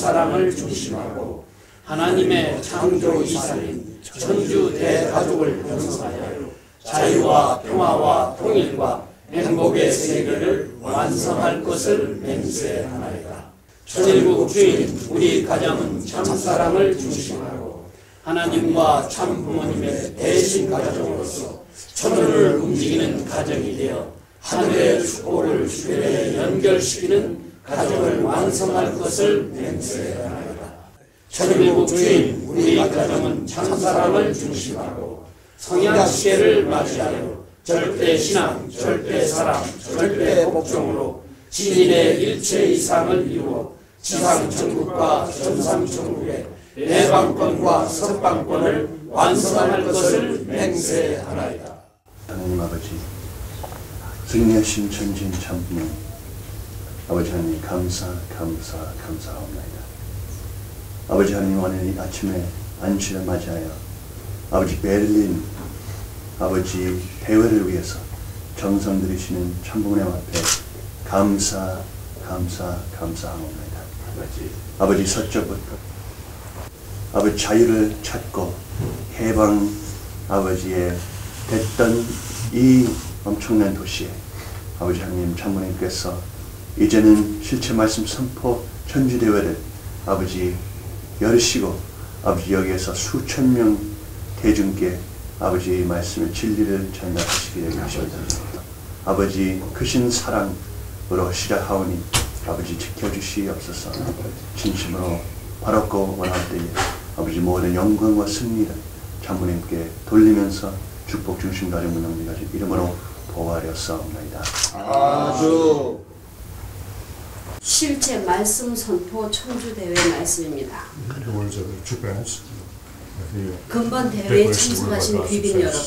사랑을 중심하고 하나님의 창조이사인 천주 대가족을 형성하여 자유와 평화와 통일과 행복의 세계를 완성할 것을 맹세하나이다. 천일국 주인 우리 가정은 참사랑을 중심하고 하나님과 참 부모님의 대신 가정으로서 천을 움직이는 가정이 되어 하늘의 축복을 주변에 연결시키는 가정을 완성할 것을 맹세하나이다. 천일국 주인 우리 가정은 참사랑을 중심하고 성약 시대를 맞이하여 절대 신앙, 절대 사랑, 절대 복종으로 진인의 일체 이상을 이루어 지상 천국과 전상 천국의 내방권과 선방권을 완성할 것을 맹세하나이다. 하나님 아버지, 승리하신 전진 참부모, 아버지 하나님 감사, 감사, 감사합니다. 아버지 하나님 오늘 이 아침에 안식을 맞이하여 아버지 베를린 아버지 대회를 위해서 정성 들이시는 참부모님 앞에 감사, 감사, 감사합니다. 아버지, 아버지 서쪽부터 아버지 자유를 찾고 해방 아버지의 됐던 이 엄청난 도시에 아버지 하나님 장모님께서 이제는 실체 말씀 선포 천주대회를 아버지 열으시고 아버지 여기에서 수천 명 대중께 아버지 말씀의 진리를 전달하시기를 하십니다. 아버지 크신 사랑으로 시작하오니 아버지 지켜주시옵소서 진심으로 바랐고 원할 때에 아버지 모든 영광과 승리를 장모님께 돌리면서 축복 중심 가정 문영리 가진 이름으로 보호하려 싸움나이다. 아주 실제 말씀 선포 천주 대회 말씀입니다. Uh, 근본 대회에 참석하신 귀빈 여러분,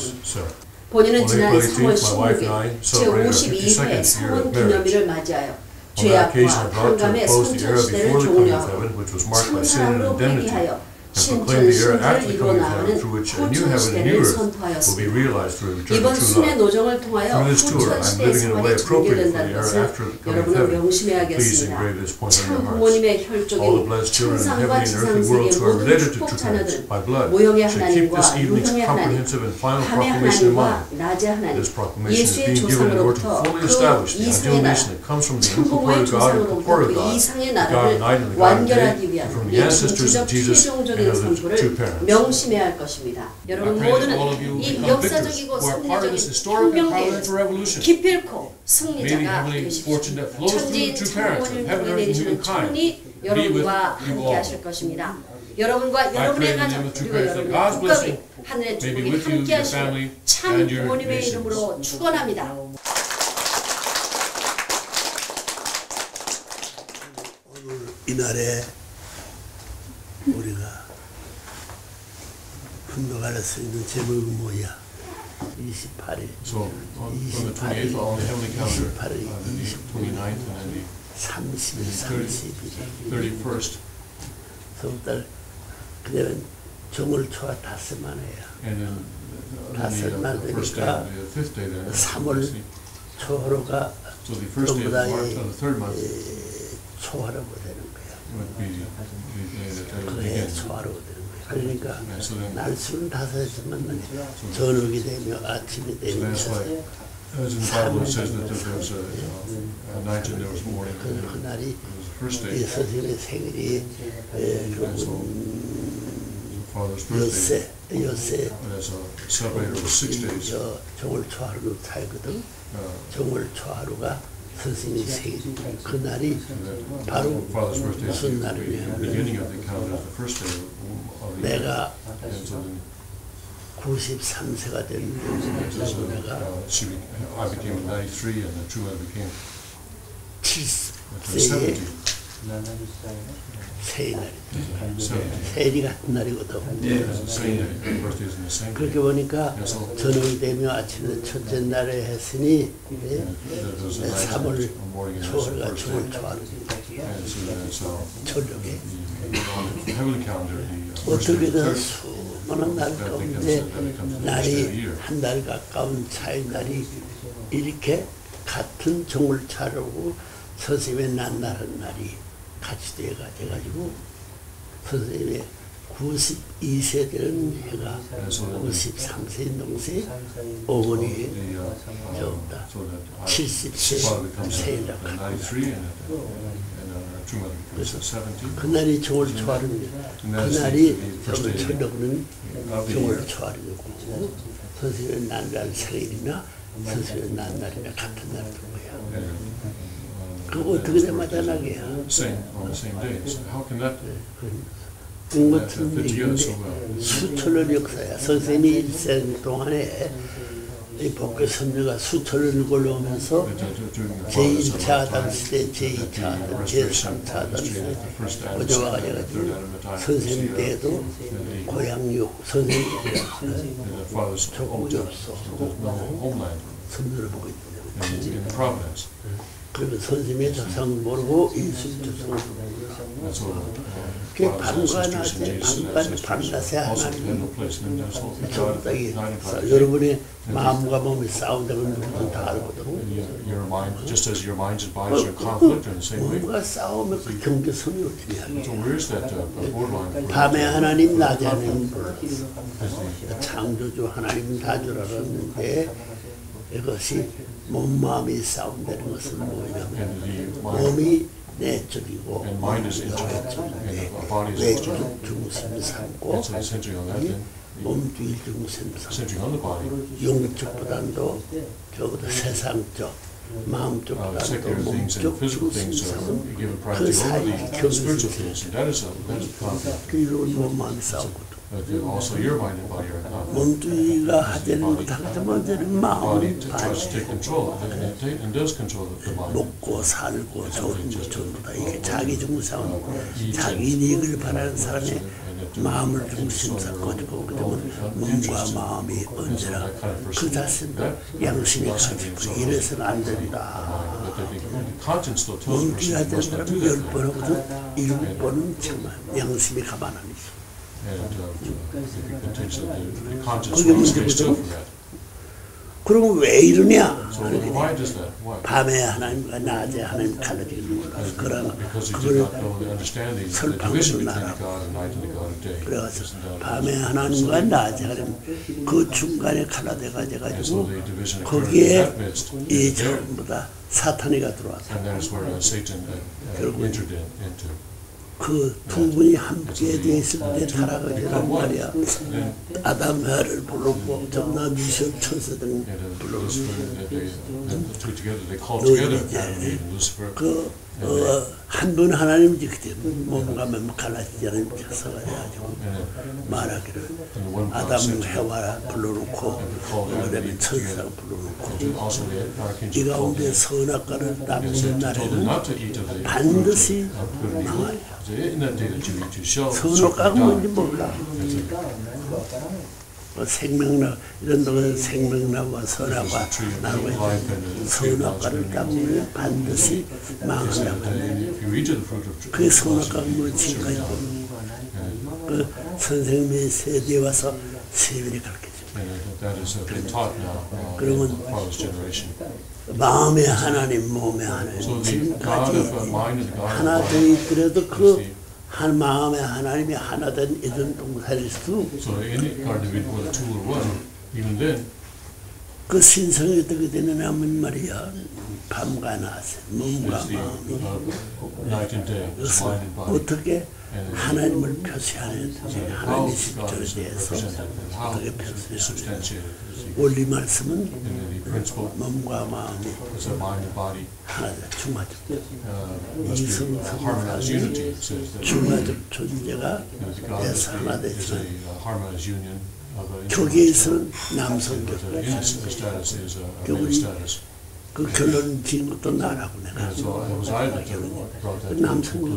본인은 지난 April 3월 18th, my wife 16일 and I celebrated our 제52회 52nd year 성원 기념일을 맞이하여 죄악과 한감의 성천 시대를 종료하고 참사랑으로 회귀하여 and 신천 proclaimed the era 신을 after the 이루어 coming of heaven, 나가는 through which a new 후천 heaven and new 시대를 earth will be 선포하였습니다. realized through a return 이번 true 순회 love. 노정을 통하여 Through this tour, 후천 I'm 시대 living in a way 생활이 appropriate for the 종료된다는 era 것을 after the coming of 여러분은 heaven. Please 명심해야겠습니다. engrave this point on 참 your hearts. 부모님의 All the 혈족인 blessed children in 천상과 heavenly and 지상 earthly 세계 worlds who are 모든 related to 축복 true parents 자녀들 by blood 모형의 should keep 하나님과 this evening's 유형의 하나님 comprehensive and final 밤의 proclamation in 하나님과 mind. 낮의 하나님 This proclamation is 예수의 being given in order to 조상으로부터 fully 그 establish the 이상의 ideal 나라 nation that comes from the 천부모의 incorporeal God and 조상으로부터 corporeal 그 God, 이상의 the God 나라를 the God of 완결하기 day, 위한 from 이 the ancestors 정치적 of Jesus the 선포를 two parents. 명심해야 할 것입니다. 여러분 모두는 all of you 이 역사적이고 powerful revolution. 기필코 승리자가 되십시오. fortune that flows through 천지 내리시는 humankind 천이 여러분과 you 함께. 하실 것입니다. 여러분과 여러분의 two 그리고 여러분의 blessing 하늘의 may be 축복이 with you, 함께 family, 참 부모님의. 이름으로 축원합니다. 이날에 우리가 분노할 수 있는 제목이 뭐야? 28일, So, on, on the 28th, on the heavenly calendar, uh, the 29th and then 30일, 30일. the 31st. 서울달 그러면 정월 초와 닷새만해요. And then, uh, 다 then the, uh, the first day, 설날되니까 the fifth day there. 3월 초하루가 전부 다 uh, 초하루가 되는 would 그해. 초하루가 되는 거예요. 그러니까 날수는 다섯이지만 저녁이 되며 아침이 되면. 그, 그날이 선생님의 생일이 에, 그, 음, six days. 저 정월 초하루. Uh, 정월 초하루가 선생님 생일. 그날이 바로 무슨 year. 내가 And so then, 93세가 됐는데 so, 내가 uh, she, be- I became ninety-three and the two other became 70세에 Seventy. 생일이 같은 날이거든. 그렇게 보니까 저녁이 되며 아침에 첫째 날에 했으니 예, night 3월 and a morning and there's the 초월과 first 정월 day. 초하루 And so then it's, uh, 저녁에 uh, 어떻게든 수많은 날 가운데 날이 한 달 가까운 차이 날이 이렇게 같은 종을 차르고 선생님의 난날한 날이 같이 돼가 돼가지고 선생님의 92세 되는 해가 93세 동생 어머니 저보다 so that our 70세 father becomes 생일날 uh, 갖고 93 and, uh, and our true mother becomes 70. 그날이 정월 초하루입니다. 그날이 정월 초력은 정월 초하루였고 선생님의 난날 생일이나 선생님의 난날이나 같은 날인 거야. Uh, 어떻게 돼 맞아나게야? same on the same day. So how can that 꿈 that, 같은 that fit together so 얘기인데 well? 수천년 역사야. 선생님이 일생 동안에 이 복교 선녀가 걸러오면서 uh, the father's 제1차 lifetime, 아담 시대, 제2차 아담, 제3차 아담 시대 어제 와가지고 선생님 때에도 고향육 the father's 조국이 없어. 선녀를 보고 in Providence. 그러면 선생님의 조상 모르고 예수 조상 That's all. uh, 그 sisters 밤낮에 also 하나님 God. 여러분의 마음과 몸이 싸운다는 것은 다 알거든. And your, your mind, just as your minds and bodies are in conflict in the same way. 몸과 싸우면 그 경계선이 어떻게 하냐. Uh, 밤에 하나님 낮에 하나님 창조주 하나님 다줄 알았는데 이것이 몸 마음이 싸운다는 것은 뭐냐면 몸이 내적이고 and mind is internal, and the body is external. 외적 중심 삼고 And so centering on that, then 몸뒤 중심 삼고 영적보다도 저보다 세상적 uh, and 몸적 physical 중심 삼은 그 사이 the spiritual 경계선 things, and that is a that is a conflict. 그리고 몸 마음이 싸우거 든. But then also your mind and body are in conflict. 몸뚱이가 하자는 것 Body 마음 mind. 먹고 살고 좋은 거 전부 다 이게 자기 중상 자기 이익을 바라는 사람의 마음을 중심 삼고 보게 되면 몸과 마음이 언제나 그 자신도 양심이 가지고 이래서는 안 된다. Not do 사람은 열 that. 번 하거든 일곱 번은 정말 양심이 가만 안 있어. And uh, you continue, the the will stay 문제거든. still for that. 그럼 왜 이러냐? So why does that? Why? 밤에 하나님과 낮에 하나님 갈라지는. 그러나 you did 그걸 the the between 나라. the God of night and the God of day. 그래서 밤에 하나님과 낮에 하나님 그 중간에 갈라져 And so 가지고 the 거기에. 이 전부 다 사탄이가 uh, uh, uh, 결국. 그 두 분이 함께 돼 있을 때 타락하지란 말이야. 아담 하를 불렀고 전나 미션 uh, 불렀고 Lucifer, uh, they, uh, the two together, they called together Adam and Eve and Lucifer. 그한 분 하나님이지 그때 몸과 몸 갈라지지 않은 척서가 돼가지고 말하기를 아담 해와 불러놓고 그다음에 천사가 불러놓고 이 가운데 선악과를 따먹는 날에는 반드시 evil. Certainly 뭔지. 몰라 뭐 생명나 이런 데가 선악과 나무가 있는데 선악과를 따먹으면 반드시 망한다고 그 evil, 뭘 지금까지 그 선생님의 세대에 와서 세월이 가르쳐줘 uh, uh, 그러면. 마음의 하나님 몸의 하나님 지금까지 uh, 하나 body. 있더라도 그 한 마음의 하나님이 하나 된 one, even then, 그 신성이 어떻게 되느냐면 말이야 밤과 낮 몸과 마음이 uh, 그래서. 어떻게 하나님을 how 하나님의 is 대해서 어떻게 표시하는 원리 말씀은 몸과 마음이 중화적 uh, uh, 중화적 존재가 돼서 하나 되지만 uh, 교계에서는 uh, male status. 그 결론 지은 것도 나라고 내가 uh.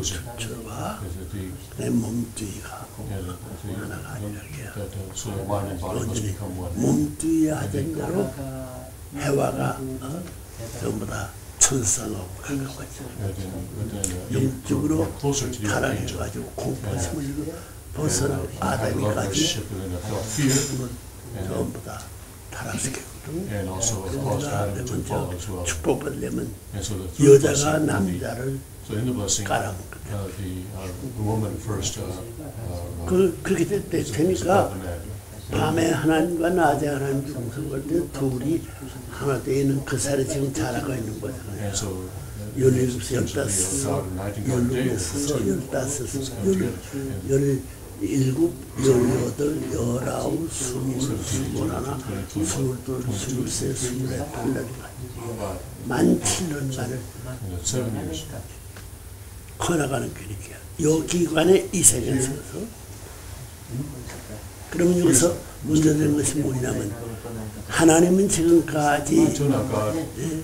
출처와 Is that the, 내 몸뚱이가 하나가 아니라 uh, must 완전히 대로 해와가 어? 전부 다 천상하고 가까워져 uh, Eve 영적으로. 타락해가지고 공포심을 벗어나 아담이까지. 전부 다 타락시키 third 여자가 남자를 so in the blessing, uh, 깔아먹거든. the uh, the woman first uh, uh, 그 그렇게 above the man. 밤에 하나님과 낮에 하나님 중성할 때 둘이 하나 되는 그 살이 지금 자라고 있는 거잖아요. Uh, 열일곱, 열다섯. 열여섯, 열다섯, 열 열일 곱, 열여덟, 열아홉, 스물, 스물하나, 스물둘, 스물세, 스물넷, 팔년 만 7년간을 In the seven years. 커나가는 기니까 요 기간에 이 세계에 서서 그러면 여기서 문제되는 것이 뭐냐면 하나님은 지금까지 God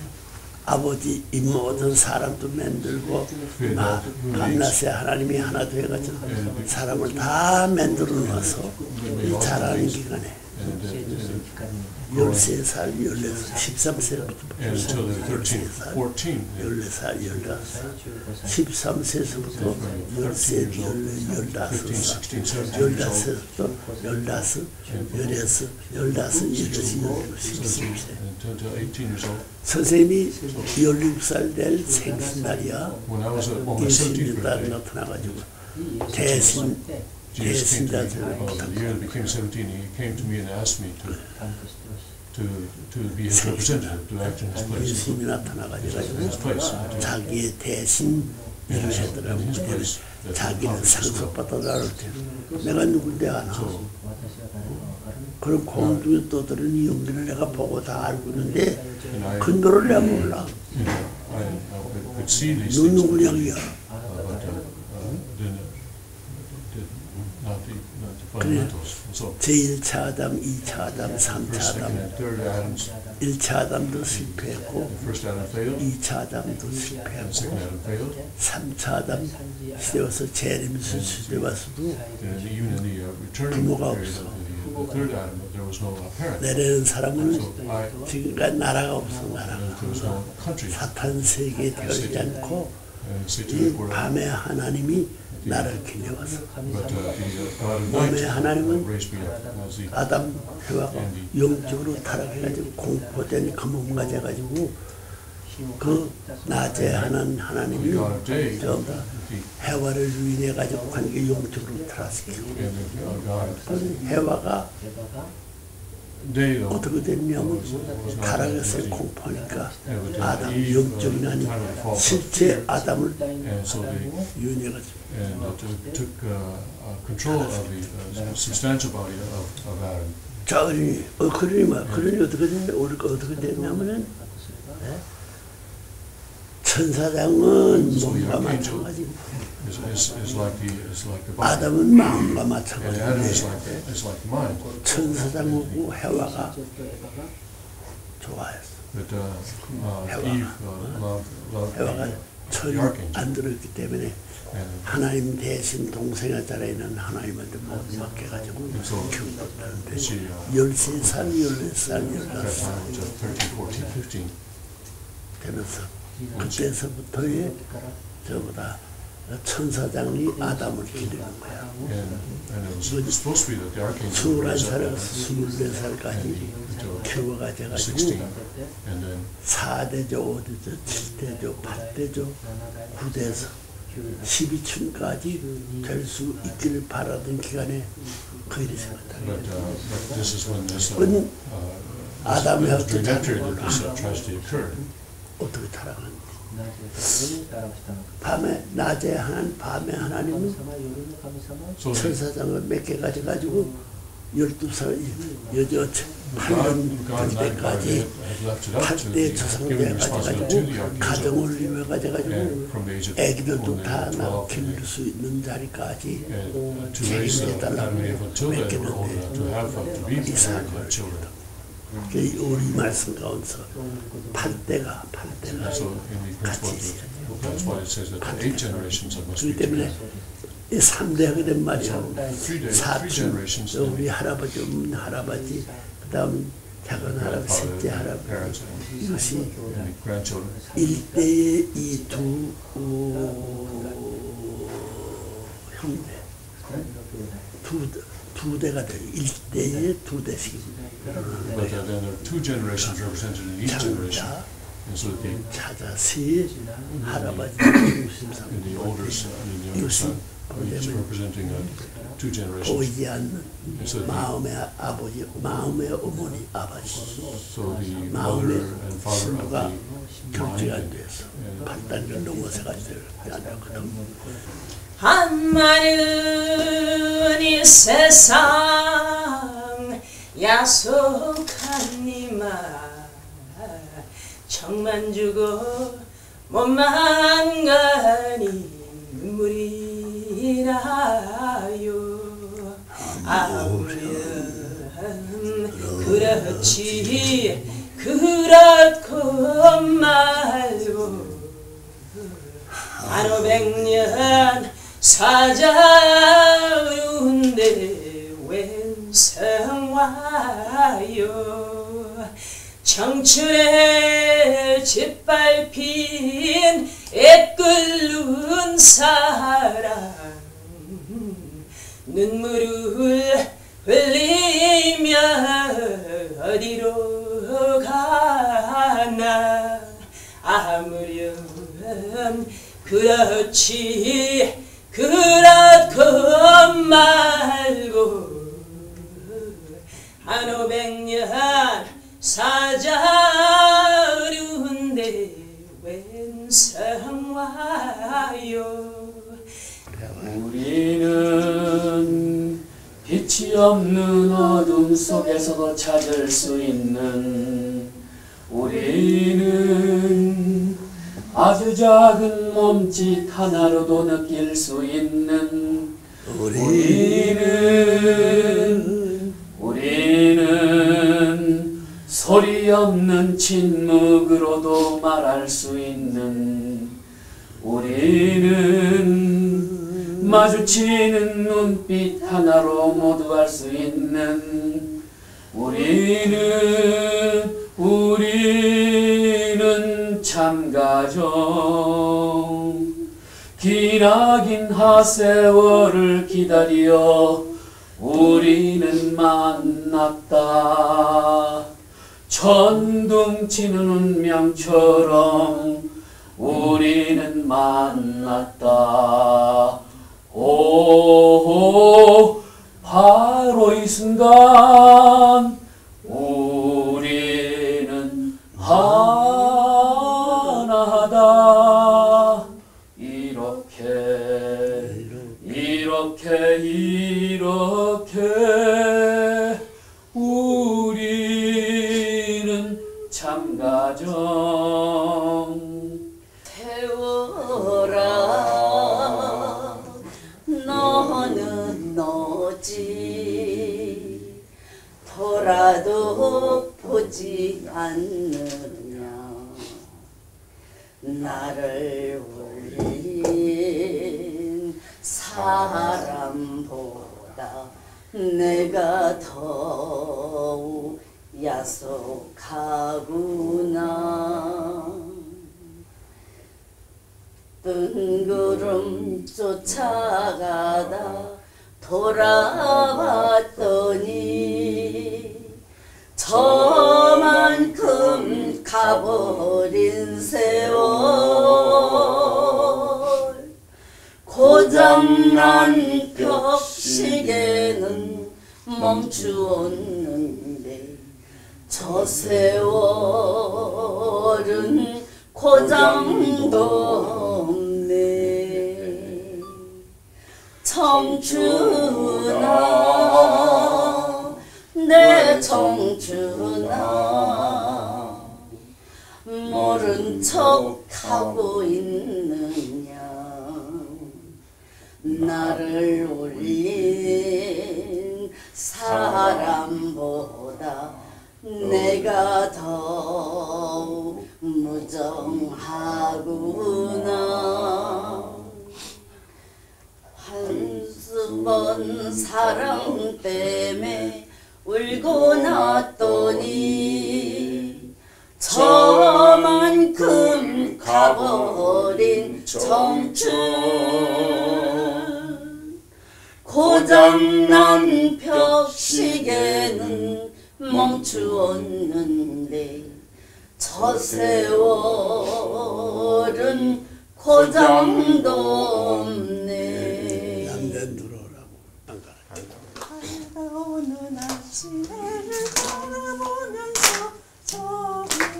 아버지 이 모든 사람도 만들고 마- 밤낮에 하나님이 하나 되어가지고 사람을 다 만들어 놔서 이 자라는 기간에 13살, 14살, 13세부터 and until they're 13, 13살, 14, 14살, 15살, 13세에서부터 13, 14, 15, 16, 15살, 17 years old. 15세부터 16, 16, 16, 17, 17, Until, until 18 years old. 선생님이 16살 될 생신날이야. When I was at on my 17th 예수님 딸 birthday, 나타나가지고 대신 Jesus came to me, uh, the year that I became 17, he came to me and asked me to, to, to be his representative, to act in his place. 나타나가지고 His place. 자기의 대신 하더라고. In 자기는 accomplish his will. 상속받아 나올 때 내가 누군데 아나. 그런 공중에 떠드는 이 연기를 내가 보고 다 알고 있는데 그 노를 내가 몰라. 너 누구냐고야. uh, but uh, uh, didn't, did not the, So 제1차 아담, 2차 아담, first, 3차 second, 아담, and third Adams, 1차 아담도 실패했고 the first Adam failed, 2차 아담도 실패했고 second Adam failed, 3차 아담 시대 와서 재림주 시대 와서도 uh, 부모가 uh, parent. 내려는 사람은 지금까지 나라가 없어 나라가 사탄 세계에 되지 않고 이 밤에 하나님이 나를 몸의 night 하나님은 아담 해와가 영적으로 타락해가지고 공포된 검은 가져가지고 그 낮에 하는 하나님이 전부 해와를 유인해가지고 관계 영적으로 타락시키고 해와가 어떻게 됐냐면 타락에서 공포하니까 아담 영적인 아니 실제 아담을 유인해가지고. 자 그러니 어 그러니 뭐 그러니 어떻게 우리가 어떻게 됐냐면은 예? 천사장은 몸과 마찬가지 Is, is, is like the is like the body, 아담은 마음과 and Adam 마찬가지 is like the, is like the mind. 천사장하고 해와가 좋아했어 That uh, uh, Eve uh, loved loved 해와가 the, 철이 the archangel, 안 들었기 때문에 and 하나님 대신 동생의 자리에 있는 하나님한테 모두 맡겨가지고 키우었다는데 she uh, 13살, 14살, at that 15살 time was uh, 13, 14, 15. 되면서 그때서부터의 저보다 천사장이 아담을 기르는 거야. And, and it was supposed to be that the archangel would raise up 21살에서 Adam 24살까지 until 키워가져가지고 16, and then 4대조, 5대조, 7대조, 8대조, 9대에서 12층까지 될 수 있기를 바라던 기간에 그 일이 생겼다. Uh, uh, 그건 uh, 아담의 uh, 어떤. 어떻게 타락하는지. 밤에, 낮에 하나님, 밤에 하나님은 천사장을 몇 개 가져 가지고 12살 여자 God, 8년 God 될 and I 때까지 had left it up to 8대 the, 조상대 가져가지고. 가정을 And 가져가지고 애기들도 다 were 12, 낳아 and 키울 수 있는 자리까지 uh, uh, enough to have, uh, 우리 말씀 가운데서 8대가 8대가 So in the principle, of the- that's why it says that eight generations of must be 그렇기 때문에 이 3대 하게 된 three 사촌 우리 할아버지 어머니 할아버지 그 다음 작은 할아버지 셋째 할아버지 이것이. 일대의 이두 어, 형제 두 두 대가 돼요. 일대에 두 대씩. Uh, two generations represented in each generation. And so the, 자자시, 할아버지 중심상. in the older son and the younger son, each representing uh, two generations. so the, 마음의 아버지, 마음의 어머니, 아버지. so the mother 마음의 and father of 친구가 the 결제가 안 mind. 돼서 판단을 넘어서가지고 안 되거든. 한마는 이 세상 야속한 이마 정만 주고 몸만 가니 눈물이 나요 아무렴 그렇지. 그렇고 말고 한오 백년 사자운데 웬성와요 청춘에 짓밟힌 애끓는 사랑 눈물을 흘리며 어디로 가나? 아무렴 그렇지 그렇고 말고. 한 오백년 사자루인데 웬성와요? 우리는 빛이 없는 어둠 속에서도 찾을 수 있는 우리는 아주 작은 몸짓 하나로도 느낄 수 있는 우리는 우리는 소리 없는 침묵 마주치는 눈빛 하나로 모두 알 수 있는 우리는 우리는 참가정 기나긴 하세월을 기다려 우리는 만났다. 천둥 치는 운명처럼 우리는 만났다 오 바로 이 순간 뜬구름 쫓아가다 돌아봤더니 저만큼 가버린 세월. 고장난 벽시계는 멈추었는데 저 세월은 고장도 청춘아 내 청춘아 모른 척 하고 있느냐? 나를 울린 사람보다 내가 더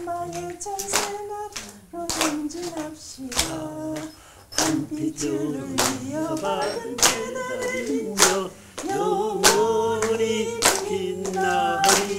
사랑의 찬스나로 정진합시다. 불빛으로 이어받은 그날이 영원히 빛나리.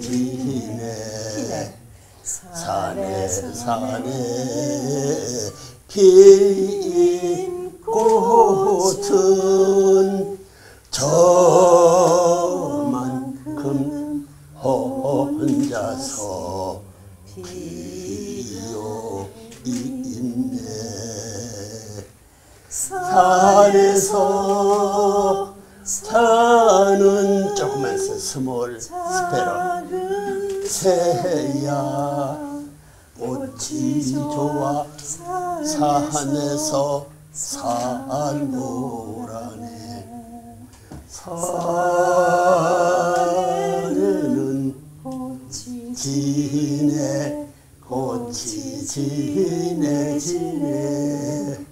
기네 산에 산에 핀 꽃은 저만큼 혼자서 피어 있네. 산에서 스몰 스페러. 새야 꽃이 좋아 산에서 살고라네. 산에는 지네 꽃이 지네 지네